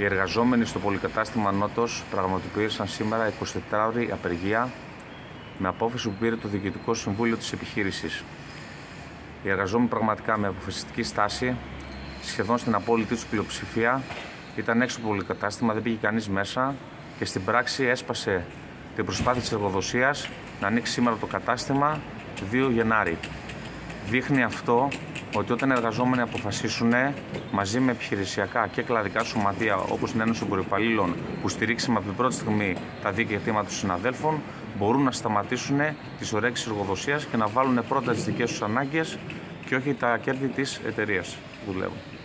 Οι εργαζόμενοι στο πολυκατάστημα Νότος πραγματοποίησαν σήμερα 24ωρη απεργία με απόφαση που πήρε το Διοικητικό Συμβούλιο της επιχείρησης. Οι εργαζόμενοι πραγματικά με αποφασιστική στάση, σχεδόν στην απόλυτη τους πλειοψηφία, ήταν έξω από το πολυκατάστημα, δεν πήγε κανείς μέσα και στην πράξη έσπασε την προσπάθεια της εργοδοσίας να ανοίξει σήμερα το κατάστημα 2 Γενάρη. Δείχνει αυτό ότι όταν οι εργαζόμενοι αποφασίσουν μαζί με επιχειρησιακά και κλαδικά σωματεία όπως την Ένωση Εμπορυπαλλήλων που στηρίξαμε από την πρώτη στιγμή τα δίκαια αιτήματα των συναδέλφων, μπορούν να σταματήσουν τις ωρέξει εργοδοσία και να βάλουν πρώτα τις δικές τους ανάγκες και όχι τα κέρδη της εταιρείας που δουλεύουν.